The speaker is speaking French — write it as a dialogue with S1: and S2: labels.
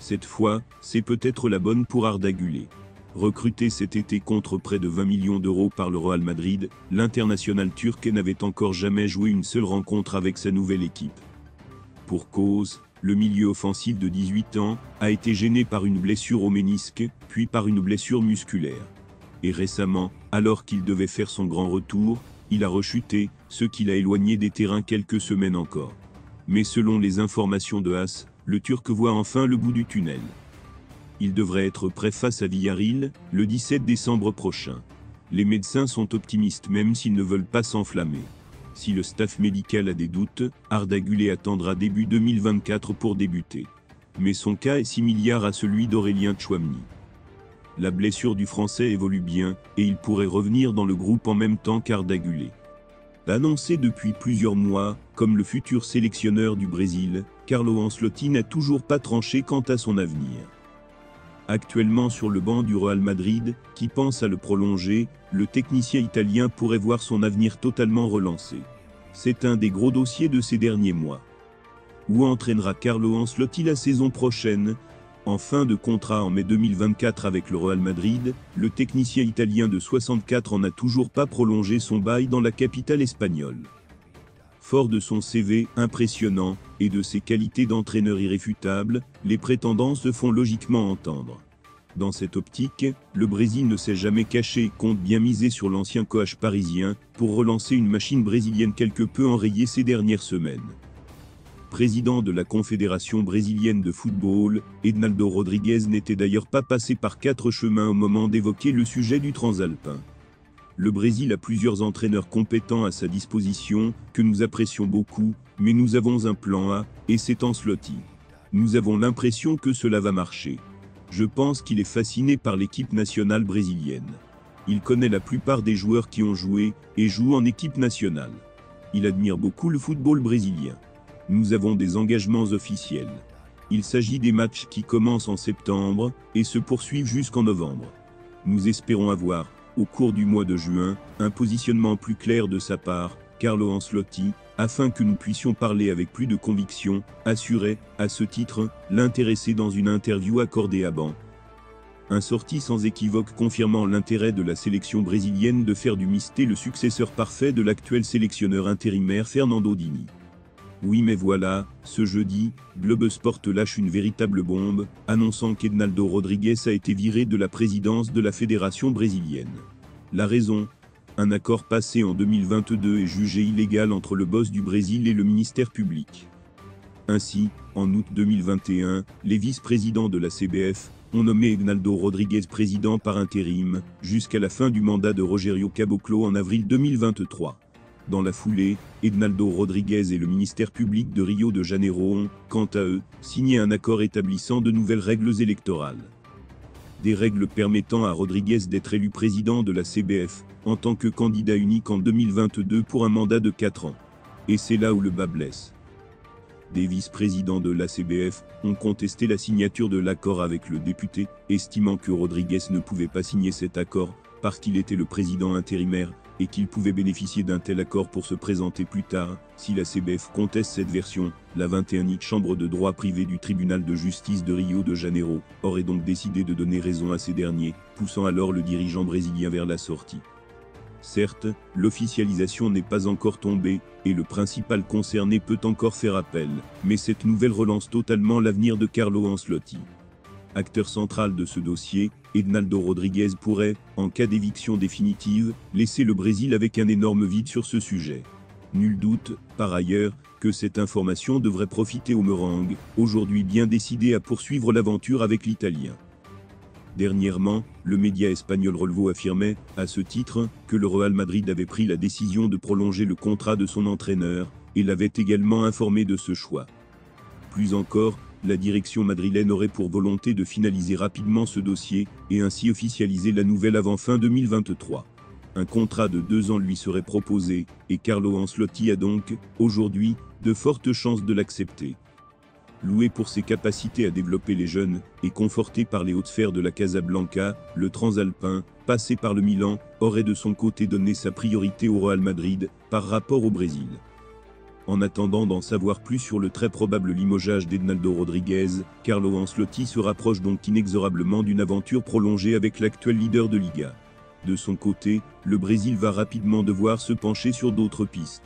S1: Cette fois, c'est peut-être la bonne pour Ardagulé. Recruté cet été contre près de 20 millions d'euros par le Real Madrid, l'international turc n'avait encore jamais joué une seule rencontre avec sa nouvelle équipe. Pour cause, le milieu offensif de 18 ans a été gêné par une blessure au ménisque, puis par une blessure musculaire. Et récemment, alors qu'il devait faire son grand retour, il a rechuté, ce qui l'a éloigné des terrains quelques semaines encore. Mais selon les informations de Haas, le Turc voit enfin le bout du tunnel il devrait être prêt face à Villaril, le 17 décembre prochain. Les médecins sont optimistes même s'ils ne veulent pas s'enflammer. Si le staff médical a des doutes, Ardagulé attendra début 2024 pour débuter. Mais son cas est similaire à celui d'Aurélien Chouamni. La blessure du Français évolue bien, et il pourrait revenir dans le groupe en même temps qu'Ardagulé. Annoncé depuis plusieurs mois, comme le futur sélectionneur du Brésil, Carlo Ancelotti n'a toujours pas tranché quant à son avenir. Actuellement sur le banc du Real Madrid, qui pense à le prolonger, le technicien italien pourrait voir son avenir totalement relancé. C'est un des gros dossiers de ces derniers mois. Où entraînera Carlo Ancelotti la saison prochaine En fin de contrat en mai 2024 avec le Real Madrid, le technicien italien de 64 ans n'a toujours pas prolongé son bail dans la capitale espagnole. Fort de son CV impressionnant et de ses qualités d'entraîneur irréfutables, les prétendants se font logiquement entendre. Dans cette optique, le Brésil ne s'est jamais caché et compte bien miser sur l'ancien coach parisien pour relancer une machine brésilienne quelque peu enrayée ces dernières semaines. Président de la Confédération brésilienne de football, Ednaldo Rodriguez n'était d'ailleurs pas passé par quatre chemins au moment d'évoquer le sujet du transalpin le Brésil a plusieurs entraîneurs compétents à sa disposition, que nous apprécions beaucoup, mais nous avons un plan A, et c'est Ancelotti. Nous avons l'impression que cela va marcher. Je pense qu'il est fasciné par l'équipe nationale brésilienne. Il connaît la plupart des joueurs qui ont joué, et joue en équipe nationale. Il admire beaucoup le football brésilien. Nous avons des engagements officiels. Il s'agit des matchs qui commencent en septembre, et se poursuivent jusqu'en novembre. Nous espérons avoir, au cours du mois de juin, un positionnement plus clair de sa part, Carlo Ancelotti, afin que nous puissions parler avec plus de conviction, assurait, à ce titre, l'intéressé dans une interview accordée à Ban. Un sorti sans équivoque confirmant l'intérêt de la sélection brésilienne de faire du Misté le successeur parfait de l'actuel sélectionneur intérimaire Fernando Dini. Oui mais voilà, ce jeudi, Sport lâche une véritable bombe, annonçant qu'Ednaldo Rodriguez a été viré de la présidence de la fédération brésilienne. La raison Un accord passé en 2022 est jugé illégal entre le boss du Brésil et le ministère public. Ainsi, en août 2021, les vice-présidents de la CBF ont nommé Ednaldo Rodriguez président par intérim, jusqu'à la fin du mandat de Rogerio Caboclo en avril 2023. Dans la foulée, Ednaldo Rodriguez et le ministère public de Rio de Janeiro ont, quant à eux, signé un accord établissant de nouvelles règles électorales. Des règles permettant à Rodriguez d'être élu président de la CBF, en tant que candidat unique en 2022 pour un mandat de 4 ans. Et c'est là où le bas blesse. Des vice-présidents de la CBF ont contesté la signature de l'accord avec le député, estimant que Rodriguez ne pouvait pas signer cet accord, parce qu'il était le président intérimaire, et qu'il pouvait bénéficier d'un tel accord pour se présenter plus tard, si la CBF conteste cette version, la 21e chambre de droit privé du tribunal de justice de Rio de Janeiro aurait donc décidé de donner raison à ces derniers, poussant alors le dirigeant brésilien vers la sortie. Certes, l'officialisation n'est pas encore tombée, et le principal concerné peut encore faire appel, mais cette nouvelle relance totalement l'avenir de Carlo Ancelotti. Acteur central de ce dossier, Ednaldo Rodriguez pourrait, en cas d'éviction définitive, laisser le Brésil avec un énorme vide sur ce sujet. Nul doute, par ailleurs, que cette information devrait profiter au Merengue, aujourd'hui bien décidé à poursuivre l'aventure avec l'Italien. Dernièrement, le média espagnol Relevo affirmait, à ce titre, que le Real Madrid avait pris la décision de prolonger le contrat de son entraîneur, et l'avait également informé de ce choix. Plus encore, la direction madrilène aurait pour volonté de finaliser rapidement ce dossier et ainsi officialiser la nouvelle avant fin 2023. Un contrat de deux ans lui serait proposé, et Carlo Ancelotti a donc, aujourd'hui, de fortes chances de l'accepter. Loué pour ses capacités à développer les jeunes, et conforté par les hautes fers de la Casablanca, le transalpin, passé par le Milan, aurait de son côté donné sa priorité au Real Madrid, par rapport au Brésil. En attendant d'en savoir plus sur le très probable limogeage d'Ednaldo Rodriguez, Carlo Ancelotti se rapproche donc inexorablement d'une aventure prolongée avec l'actuel leader de Liga. De son côté, le Brésil va rapidement devoir se pencher sur d'autres pistes.